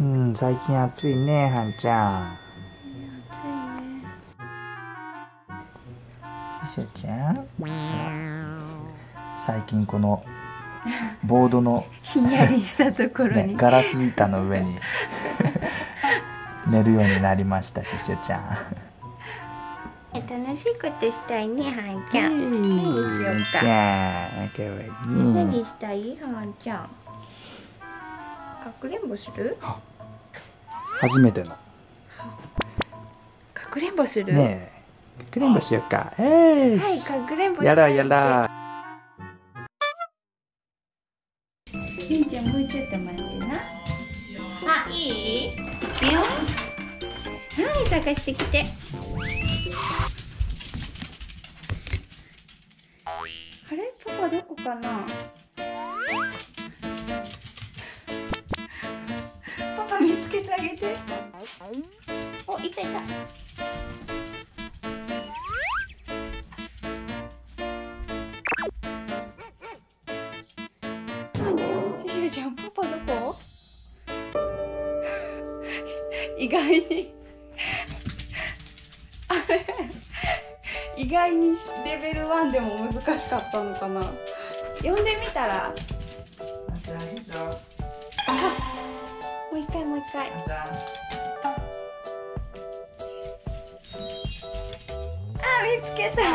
うん最近暑いねはんちゃん。暑いね。しょちゃん。最近このボードの、ひんやりしたところね、に、ガラス板の上に寝るようになりましたししょちゃん。楽しいことしたいねはんちゃん、うん。何しようじかゃあかわいい。何したいはんちゃん。かくれんぼする？初めての。かくれんぼする、ねえ。かくれんぼしようか。えい、はいかくれんぼやらやらひんちゃんもうちょっと待ってな。あいい？よ。はい探してきて。あれ？パパどこかな？パ見つけてあげて。おいたいた。ワンちゃん、シシルちゃん、パパどこ？意外に。あれ？意外にレベル1でも難しかったのかな。呼んでみたら？回もう一回あ見つけた。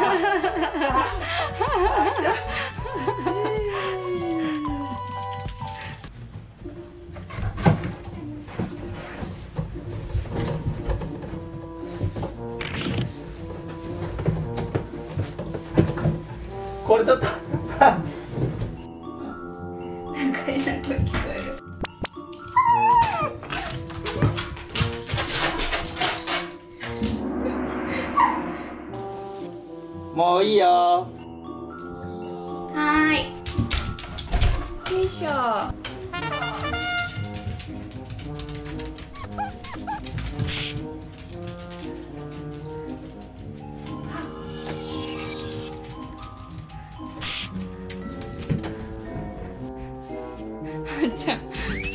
これちょっともういいよはーい。よいしょ。はんち ゃん。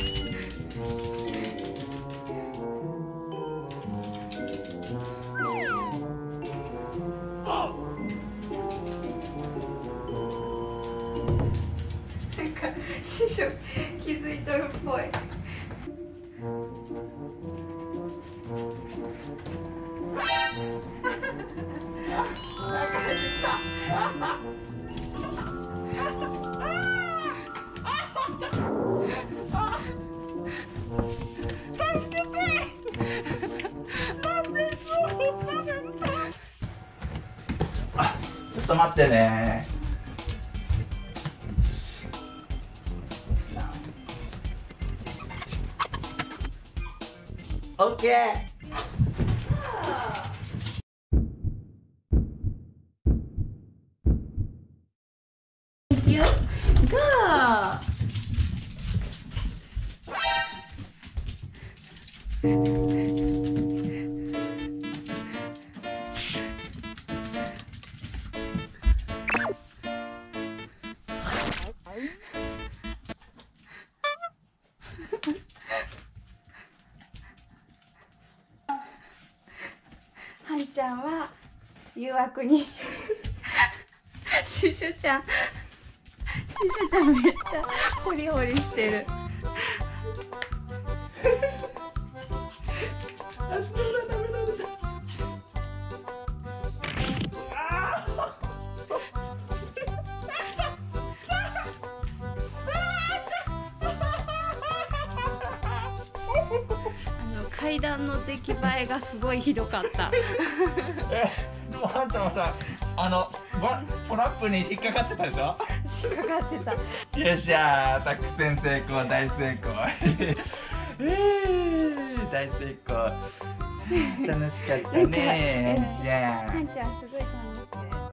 師匠気づいとるっぽい。ちょっと待ってねオッケーいちゃんは誘惑に。シュシュちゃん。シュシュちゃんめっちゃホリホリしてる。階段の出来栄えがすごいひどかった。えでもハンちゃんはさあのわトラップに引っかかってたでしょ？引っかかってた。よっしゃー作戦成功大成功。えー、大成功。楽しかったねじゃあ。はんちゃんすごい楽